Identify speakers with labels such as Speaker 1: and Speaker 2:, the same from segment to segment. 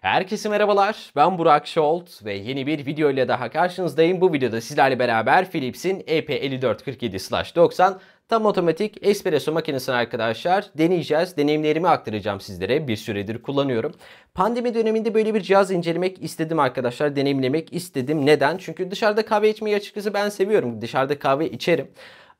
Speaker 1: Herkese merhabalar. Ben Burak Şolt ve yeni bir video ile daha karşınızdayım. Bu videoda sizlerle beraber Philips'in E EP5447/90 tam otomatik espresso makinesini arkadaşlar deneyeceğiz. Deneyimlerimi aktaracağım sizlere. Bir süredir kullanıyorum. Pandemi döneminde böyle bir cihaz incelemek istedim arkadaşlar. Deneyimlemek istedim. Neden? Çünkü dışarıda kahve içmeyi açıkçası ben seviyorum. Dışarıda kahve içerim.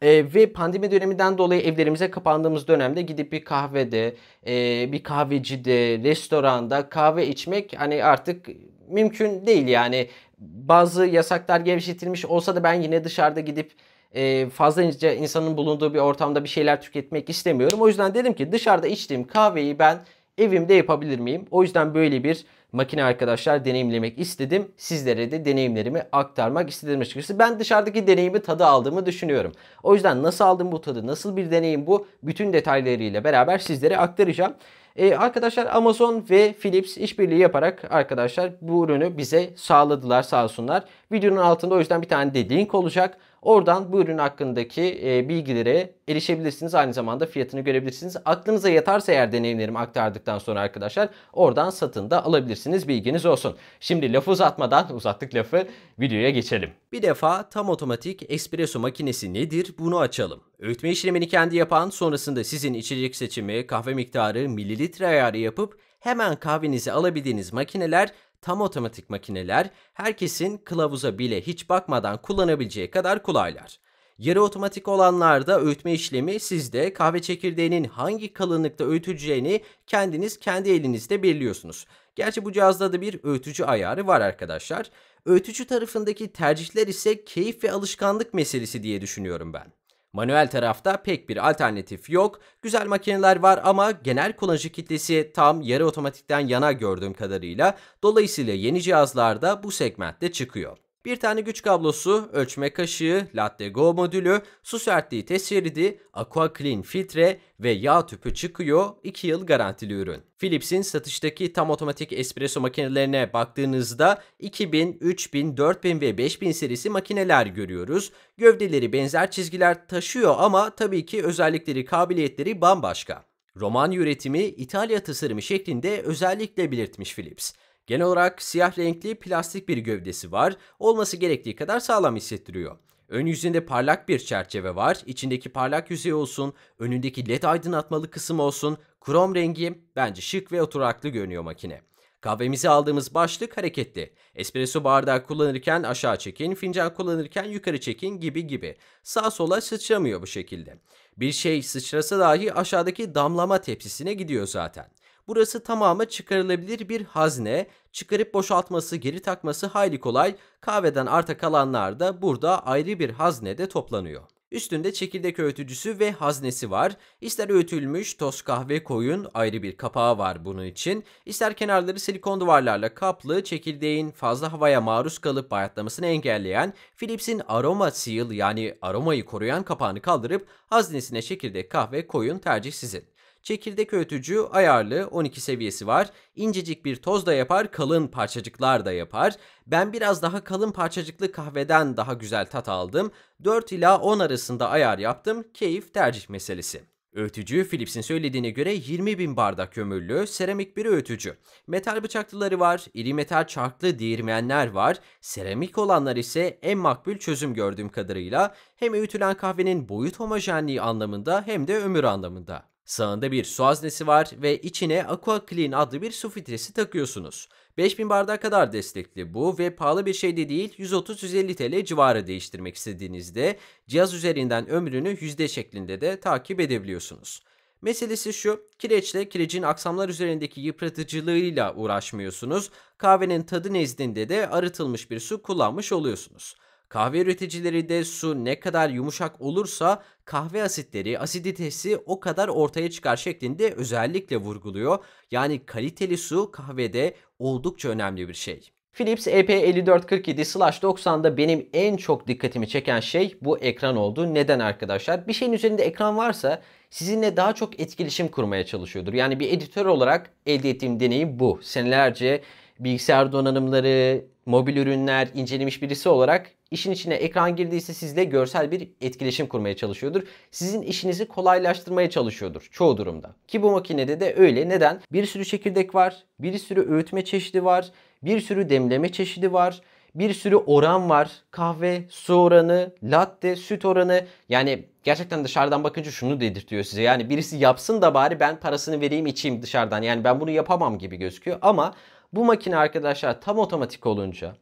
Speaker 1: E, ve pandemi döneminden dolayı evlerimize kapandığımız dönemde gidip bir kahvede, e, bir kahvecide, restoranda kahve içmek hani artık mümkün değil yani. Bazı yasaklar gevşetilmiş olsa da ben yine dışarıda gidip e, fazlaca insanın bulunduğu bir ortamda bir şeyler tüketmek istemiyorum. O yüzden dedim ki dışarıda içtiğim kahveyi ben evimde yapabilir miyim? O yüzden böyle bir makine arkadaşlar deneyimlemek istedim. Sizlere de deneyimlerimi aktarmak istedim açıkçası. Ben dışarıdaki deneyimi tadı aldığımı düşünüyorum. O yüzden nasıl aldım bu tadı, nasıl bir deneyim bu bütün detaylarıyla beraber sizlere aktaracağım. Ee, arkadaşlar Amazon ve Philips işbirliği yaparak arkadaşlar bu ürünü bize sağladılar sağ olsunlar. Videonun altında o yüzden bir tane de link olacak. Oradan bu ürün hakkındaki e, bilgilere erişebilirsiniz. Aynı zamanda fiyatını görebilirsiniz. Aklınıza yatarsa eğer deneyimlerimi aktardıktan sonra arkadaşlar oradan satın da alabilirsiniz. Bilginiz olsun. Şimdi lafı uzatmadan uzattık lafı videoya geçelim. Bir defa tam otomatik espresso makinesi nedir bunu açalım. Öğütme işlemini kendi yapan sonrasında sizin içecek seçimi, kahve miktarı, mililitre ayarı yapıp hemen kahvenizi alabildiğiniz makineler tam otomatik makineler herkesin kılavuza bile hiç bakmadan kullanabileceği kadar kolaylar. Yarı otomatik olanlarda öğütme işlemi sizde kahve çekirdeğinin hangi kalınlıkta öğütüleceğini kendiniz kendi elinizde belirliyorsunuz. Gerçi bu cihazda da bir öğütücü ayarı var arkadaşlar. Öğütücü tarafındaki tercihler ise keyif ve alışkanlık meselesi diye düşünüyorum ben. Manuel tarafta pek bir alternatif yok. Güzel makineler var ama genel kullanıcı kitlesi tam yarı otomatikten yana gördüğüm kadarıyla. Dolayısıyla yeni cihazlarda bu segmentte çıkıyor. Bir tane güç kablosu, ölçme kaşığı, Latte Go modülü, su sertliği test şeridi, Aqua Clean filtre ve yağ tüpü çıkıyor. 2 yıl garantili ürün. Philips'in satıştaki tam otomatik espresso makinelerine baktığınızda 2000, 3000, 4000 ve 5000 serisi makineler görüyoruz. Gövdeleri benzer çizgiler taşıyor ama tabii ki özellikleri, kabiliyetleri bambaşka. Roman üretimi İtalya tasarımı şeklinde özellikle belirtmiş Philips. Genel olarak siyah renkli plastik bir gövdesi var. Olması gerektiği kadar sağlam hissettiriyor. Ön yüzünde parlak bir çerçeve var. İçindeki parlak yüzey olsun, önündeki led aydınlatmalı kısım olsun, krom rengi bence şık ve oturaklı görünüyor makine. Kahvemizi aldığımız başlık hareketli. Espresso bardağı kullanırken aşağı çekin, fincan kullanırken yukarı çekin gibi gibi. Sağ sola sıçramıyor bu şekilde. Bir şey sıçrasa dahi aşağıdaki damlama tepsisine gidiyor zaten. Burası tamamı çıkarılabilir bir hazne. Çıkarıp boşaltması, geri takması hayli kolay. Kahveden arta kalanlar da burada ayrı bir haznede toplanıyor. Üstünde çekirdek öğütücüsü ve haznesi var. İster öğütülmüş toz kahve koyun ayrı bir kapağı var bunun için. İster kenarları silikon duvarlarla kaplı çekirdeğin fazla havaya maruz kalıp bayatlamasını engelleyen Philips'in aroma seal yani aromayı koruyan kapağını kaldırıp haznesine çekirdek kahve koyun tercih sizin. Çekirdek öğütücü ayarlı 12 seviyesi var. İncecik bir toz da yapar, kalın parçacıklar da yapar. Ben biraz daha kalın parçacıklı kahveden daha güzel tat aldım. 4 ila 10 arasında ayar yaptım. Keyif tercih meselesi. Öğütücü Philips'in söylediğine göre 20 bin bardak kömürlü seramik bir öğütücü. Metal bıçaklıları var, iri metal çarklı değirmenler var. Seramik olanlar ise en makbul çözüm gördüğüm kadarıyla hem öğütülen kahvenin boyut homojenliği anlamında hem de ömür anlamında. Sağında bir su haznesi var ve içine Aqua Clean adlı bir su filtresi takıyorsunuz. 5000 bardak kadar destekli bu ve pahalı bir şey de değil 130-150 TL civarı değiştirmek istediğinizde cihaz üzerinden ömrünü yüzde şeklinde de takip edebiliyorsunuz. Meselesi şu, kireçle kirecin aksamlar üzerindeki yıpratıcılığıyla uğraşmıyorsunuz. Kahvenin tadı nezdinde de arıtılmış bir su kullanmış oluyorsunuz. Kahve üreticileri de su ne kadar yumuşak olursa kahve asitleri, asiditesi o kadar ortaya çıkar şeklinde özellikle vurguluyor. Yani kaliteli su kahvede oldukça önemli bir şey. Philips e EP5447/90'da benim en çok dikkatimi çeken şey bu ekran oldu. Neden arkadaşlar? Bir şeyin üzerinde ekran varsa sizinle daha çok etkileşim kurmaya çalışıyordur. Yani bir editör olarak elde ettiğim deneyim bu. Senelerce bilgisayar donanımları, mobil ürünler incelemiş birisi olarak işin içine ekran girdiyse sizle görsel bir etkileşim kurmaya çalışıyordur. Sizin işinizi kolaylaştırmaya çalışıyordur çoğu durumda. Ki bu makinede de öyle. Neden? Bir sürü çekirdek var, bir sürü öğütme çeşidi var, bir sürü demleme çeşidi var bir sürü oran var. Kahve, su oranı, latte, süt oranı. Yani gerçekten dışarıdan bakınca şunu dedirtiyor size. Yani birisi yapsın da bari ben parasını vereyim içeyim dışarıdan. Yani ben bunu yapamam gibi gözüküyor. Ama bu makine arkadaşlar tam otomatik olunca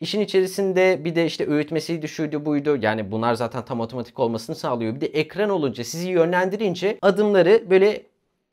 Speaker 1: İşin içerisinde bir de işte öğütmesiydi şuydu buydu. Yani bunlar zaten tam otomatik olmasını sağlıyor. Bir de ekran olunca sizi yönlendirince adımları böyle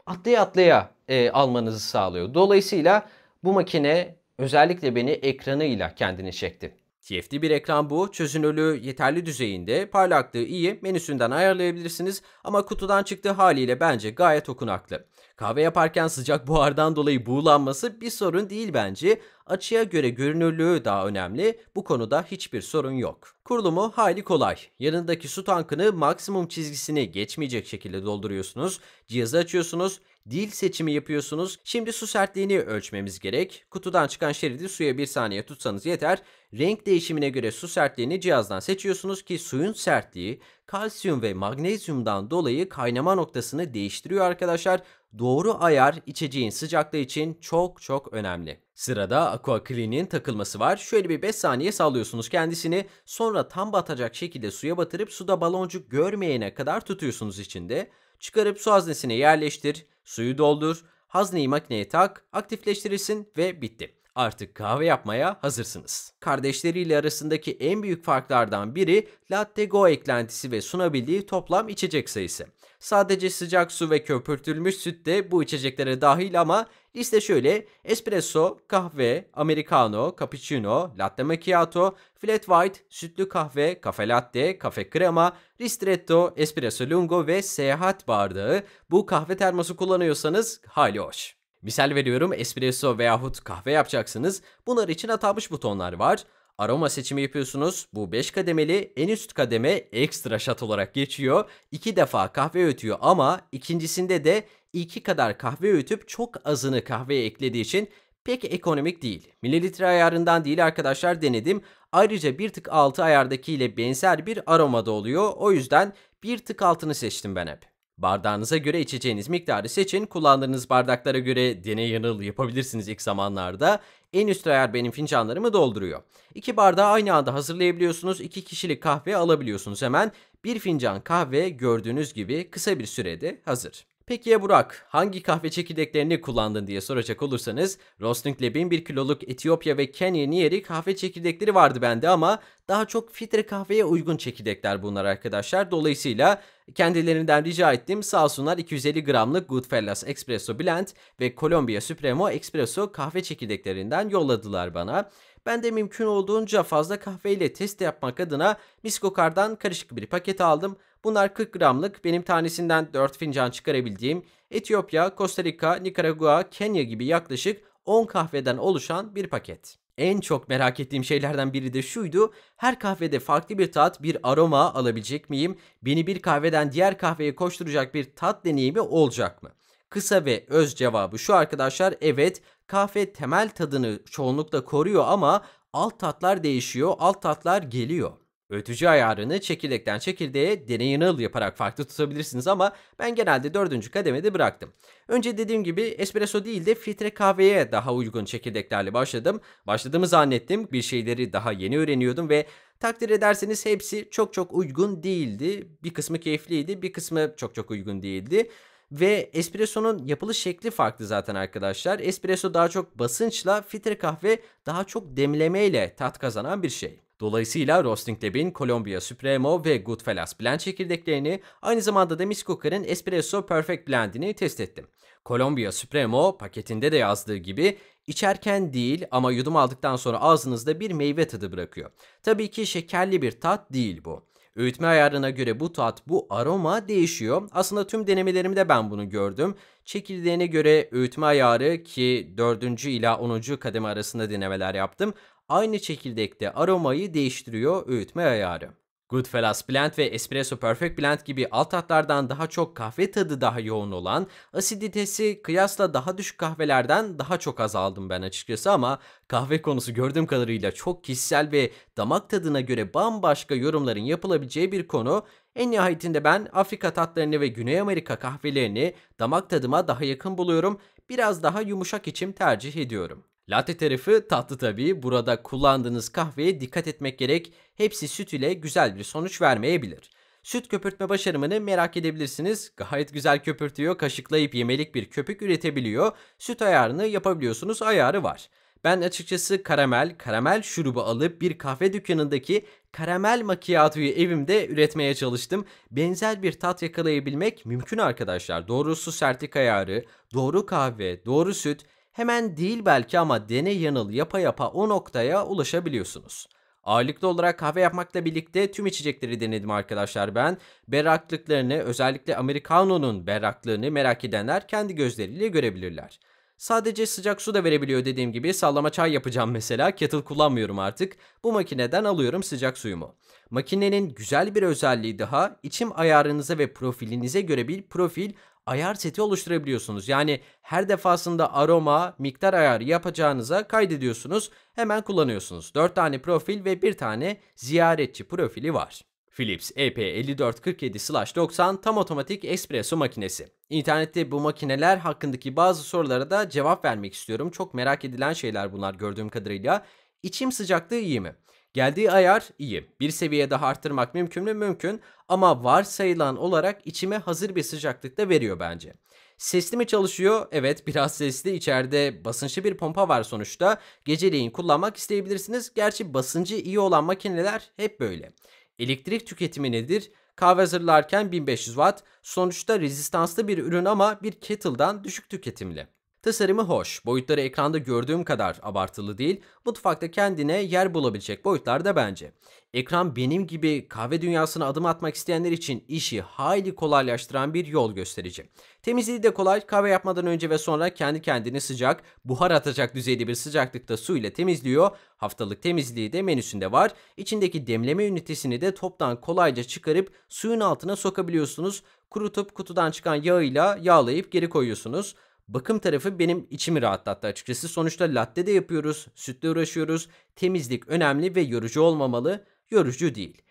Speaker 1: atlaya atlaya e, almanızı sağlıyor. Dolayısıyla bu makine özellikle beni ekranıyla kendini çekti. TFT bir ekran bu. Çözünürlüğü yeterli düzeyinde, parlaklığı iyi, menüsünden ayarlayabilirsiniz ama kutudan çıktığı haliyle bence gayet okunaklı. Kahve yaparken sıcak buhardan dolayı buğulanması bir sorun değil bence. Açıya göre görünürlüğü daha önemli. Bu konuda hiçbir sorun yok. Kurulumu hayli kolay. Yanındaki su tankını maksimum çizgisini geçmeyecek şekilde dolduruyorsunuz. Cihazı açıyorsunuz. Dil seçimi yapıyorsunuz. Şimdi su sertliğini ölçmemiz gerek. Kutudan çıkan şeridi suya bir saniye tutsanız yeter. Renk değişimine göre su sertliğini cihazdan seçiyorsunuz ki suyun sertliği kalsiyum ve magnezyumdan dolayı kaynama noktasını değiştiriyor arkadaşlar. Doğru ayar içeceğin sıcaklığı için çok çok önemli. Sırada Aqua Clean'in takılması var. Şöyle bir 5 saniye sallıyorsunuz kendisini. Sonra tam batacak şekilde suya batırıp suda baloncuk görmeyene kadar tutuyorsunuz içinde. Çıkarıp su haznesine yerleştir, suyu doldur, hazneyi makineye tak, aktifleştirirsin ve bitti. Artık kahve yapmaya hazırsınız. Kardeşleriyle arasındaki en büyük farklardan biri Latte Go eklentisi ve sunabildiği toplam içecek sayısı. Sadece sıcak su ve köpürtülmüş süt de bu içeceklere dahil ama liste şöyle. Espresso, kahve, americano, cappuccino, latte macchiato, flat white, sütlü kahve, kafe latte, kafe krema, ristretto, espresso lungo ve seyahat bardağı. Bu kahve termosu kullanıyorsanız hali hoş. Misal veriyorum espresso veyahut kahve yapacaksınız. Bunlar için atanmış butonlar var. Aroma seçimi yapıyorsunuz. Bu 5 kademeli en üst kademe ekstra shot olarak geçiyor. 2 defa kahve ötüyor ama ikincisinde de 2 kadar kahve ötüp çok azını kahveye eklediği için pek ekonomik değil. Mililitre ayarından değil arkadaşlar denedim. Ayrıca bir tık altı ayardaki ile benzer bir aromada oluyor. O yüzden bir tık altını seçtim ben hep. Bardağınıza göre içeceğiniz miktarı seçin. Kullandığınız bardaklara göre deney yanıl yapabilirsiniz ilk zamanlarda. En üst ayar benim fincanlarımı dolduruyor. İki bardağı aynı anda hazırlayabiliyorsunuz. İki kişilik kahve alabiliyorsunuz hemen. Bir fincan kahve gördüğünüz gibi kısa bir sürede hazır. Peki ya Burak, hangi kahve çekirdeklerini kullandın diye soracak olursanız, Roasting Lab'in 1 kiloluk Etiyopya ve Kenya Niyeri kahve çekirdekleri vardı bende ama daha çok filtre kahveye uygun çekirdekler bunlar arkadaşlar. Dolayısıyla kendilerinden rica ettim sağ olsunlar 250 gramlık Goodfellas Espresso Blend ve Colombia Supremo Espresso kahve çekirdeklerinden yolladılar bana. Ben de mümkün olduğunca fazla kahveyle test yapmak adına Miskokar'dan karışık bir paket aldım. Bunlar 40 gramlık benim tanesinden 4 fincan çıkarabildiğim Etiyopya, Costa Rica, Nikaragua, Kenya gibi yaklaşık 10 kahveden oluşan bir paket. En çok merak ettiğim şeylerden biri de şuydu. Her kahvede farklı bir tat, bir aroma alabilecek miyim? Beni bir kahveden diğer kahveye koşturacak bir tat deneyimi olacak mı? Kısa ve öz cevabı şu arkadaşlar. Evet, kahve temel tadını çoğunlukla koruyor ama alt tatlar değişiyor, alt tatlar geliyor. Ötücü ayarını çekirdekten çekirdeğe deney yanıl yaparak farklı tutabilirsiniz ama ben genelde dördüncü kademede bıraktım. Önce dediğim gibi espresso değil de filtre kahveye daha uygun çekirdeklerle başladım. Başladığımı zannettim. Bir şeyleri daha yeni öğreniyordum ve takdir ederseniz hepsi çok çok uygun değildi. Bir kısmı keyifliydi, bir kısmı çok çok uygun değildi. Ve espresso'nun yapılış şekli farklı zaten arkadaşlar. Espresso daha çok basınçla, filtre kahve daha çok demlemeyle tat kazanan bir şey. Dolayısıyla Roasting Lab'in Columbia Supremo ve Goodfellas blend çekirdeklerini aynı zamanda da Miss Cooker'ın Espresso Perfect Blend'ini test ettim. Columbia Supremo paketinde de yazdığı gibi içerken değil ama yudum aldıktan sonra ağzınızda bir meyve tadı bırakıyor. Tabii ki şekerli bir tat değil bu. Öğütme ayarına göre bu tat, bu aroma değişiyor. Aslında tüm denemelerimde ben bunu gördüm. Çekirdeğine göre öğütme ayarı ki 4. ila 10. kademe arasında denemeler yaptım aynı çekirdekte aromayı değiştiriyor öğütme ayarı. Goodfellas Blend ve Espresso Perfect Blend gibi alt tatlardan daha çok kahve tadı daha yoğun olan, asiditesi kıyasla daha düşük kahvelerden daha çok az aldım ben açıkçası ama kahve konusu gördüğüm kadarıyla çok kişisel ve damak tadına göre bambaşka yorumların yapılabileceği bir konu. En nihayetinde ben Afrika tatlarını ve Güney Amerika kahvelerini damak tadıma daha yakın buluyorum. Biraz daha yumuşak içim tercih ediyorum. Latte tarafı tatlı tabii. Burada kullandığınız kahveye dikkat etmek gerek. Hepsi süt ile güzel bir sonuç vermeyebilir. Süt köpürtme başarımını merak edebilirsiniz. Gayet güzel köpürtüyor. Kaşıklayıp yemelik bir köpük üretebiliyor. Süt ayarını yapabiliyorsunuz. Ayarı var. Ben açıkçası karamel, karamel şurubu alıp bir kahve dükkanındaki karamel macchiato'yu evimde üretmeye çalıştım. Benzer bir tat yakalayabilmek mümkün arkadaşlar. Doğrusu sertlik ayarı, doğru kahve, doğru süt hemen değil belki ama deney yanıl yapa yapa o noktaya ulaşabiliyorsunuz. Ağırlıklı olarak kahve yapmakla birlikte tüm içecekleri denedim arkadaşlar ben. Berraklıklarını özellikle Americano'nun berraklığını merak edenler kendi gözleriyle görebilirler. Sadece sıcak su da verebiliyor dediğim gibi sallama çay yapacağım mesela. Kettle kullanmıyorum artık. Bu makineden alıyorum sıcak suyumu. Makinenin güzel bir özelliği daha içim ayarınıza ve profilinize göre bir profil ayar seti oluşturabiliyorsunuz. Yani her defasında aroma, miktar ayarı yapacağınıza kaydediyorsunuz. Hemen kullanıyorsunuz. 4 tane profil ve bir tane ziyaretçi profili var. Philips EP5447-90 tam otomatik espresso makinesi. İnternette bu makineler hakkındaki bazı sorulara da cevap vermek istiyorum. Çok merak edilen şeyler bunlar gördüğüm kadarıyla. İçim sıcaklığı iyi mi? Geldiği ayar iyi. Bir seviye daha arttırmak mümkün mü? Mümkün. Ama varsayılan olarak içime hazır bir sıcaklıkta veriyor bence. Sesli mi çalışıyor? Evet biraz sesli. İçeride basınçlı bir pompa var sonuçta. Geceleyin kullanmak isteyebilirsiniz. Gerçi basıncı iyi olan makineler hep böyle. Elektrik tüketimi nedir? Kahve hazırlarken 1500 watt. Sonuçta rezistanslı bir ürün ama bir kettle'dan düşük tüketimli. Tasarımı hoş. Boyutları ekranda gördüğüm kadar abartılı değil. Mutfakta kendine yer bulabilecek boyutlarda bence. Ekran benim gibi kahve dünyasına adım atmak isteyenler için işi hayli kolaylaştıran bir yol gösterici. Temizliği de kolay. Kahve yapmadan önce ve sonra kendi kendini sıcak, buhar atacak düzeyde bir sıcaklıkta su ile temizliyor. Haftalık temizliği de menüsünde var. İçindeki demleme ünitesini de toptan kolayca çıkarıp suyun altına sokabiliyorsunuz. Kurutup kutudan çıkan yağıyla yağlayıp geri koyuyorsunuz. Bakım tarafı benim içimi rahatlattı açıkçası. Sonuçta latte de yapıyoruz, sütle uğraşıyoruz. Temizlik önemli ve yorucu olmamalı. Yorucu değil.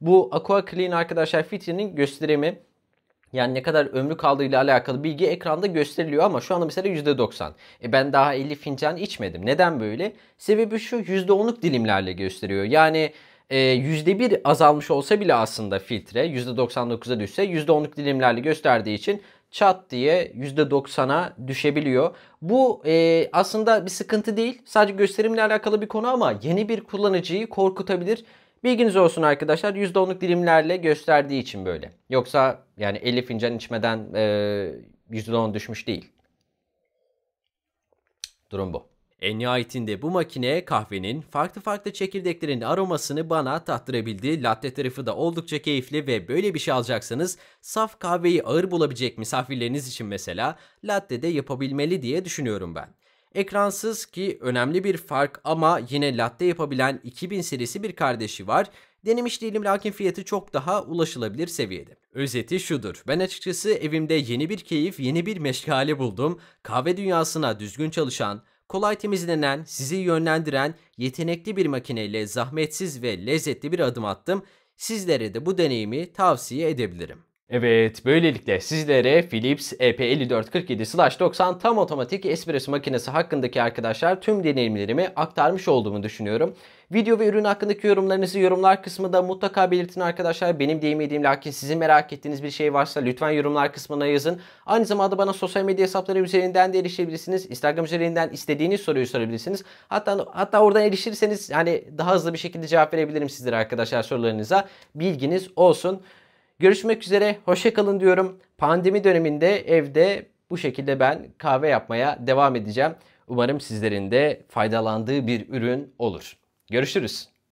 Speaker 1: Bu Aqua Clean arkadaşlar filtrenin gösterimi yani ne kadar ömrü kaldığıyla alakalı bilgi ekranda gösteriliyor ama şu anda mesela %90. E ben daha 50 fincan içmedim. Neden böyle? Sebebi şu %10'luk dilimlerle gösteriyor. Yani e, %1 azalmış olsa bile aslında filtre %99'a düşse %10'luk dilimlerle gösterdiği için çat diye %90'a düşebiliyor. Bu e, aslında bir sıkıntı değil. Sadece gösterimle alakalı bir konu ama yeni bir kullanıcıyı korkutabilir. Bilginiz olsun arkadaşlar %10'luk dilimlerle gösterdiği için böyle. Yoksa yani 50 fincan içmeden e, %10 düşmüş değil. Durum bu. En nihayetinde bu makine kahvenin farklı farklı çekirdeklerin aromasını bana tattırabildi. Latte tarafı da oldukça keyifli ve böyle bir şey alacaksanız saf kahveyi ağır bulabilecek misafirleriniz için mesela latte de yapabilmeli diye düşünüyorum ben. Ekransız ki önemli bir fark ama yine latte yapabilen 2000 serisi bir kardeşi var. Denemiş değilim lakin fiyatı çok daha ulaşılabilir seviyede. Özeti şudur. Ben açıkçası evimde yeni bir keyif, yeni bir meşgale buldum. Kahve dünyasına düzgün çalışan, kolay temizlenen, sizi yönlendiren yetenekli bir makineyle zahmetsiz ve lezzetli bir adım attım. Sizlere de bu deneyimi tavsiye edebilirim. Evet, böylelikle sizlere Philips EP5447-90 tam otomatik espresso makinesi hakkındaki arkadaşlar tüm deneyimlerimi aktarmış olduğumu düşünüyorum. Video ve ürün hakkındaki yorumlarınızı yorumlar kısmında mutlaka belirtin arkadaşlar. Benim diyemediğim lakin sizin merak ettiğiniz bir şey varsa lütfen yorumlar kısmına yazın. Aynı zamanda bana sosyal medya hesapları üzerinden de erişebilirsiniz. Instagram üzerinden istediğiniz soruyu sorabilirsiniz. Hatta hatta oradan erişirseniz yani daha hızlı bir şekilde cevap verebilirim sizlere arkadaşlar sorularınıza. Bilginiz olsun. Görüşmek üzere. Hoşçakalın diyorum. Pandemi döneminde evde bu şekilde ben kahve yapmaya devam edeceğim. Umarım sizlerin de faydalandığı bir ürün olur. Görüşürüz.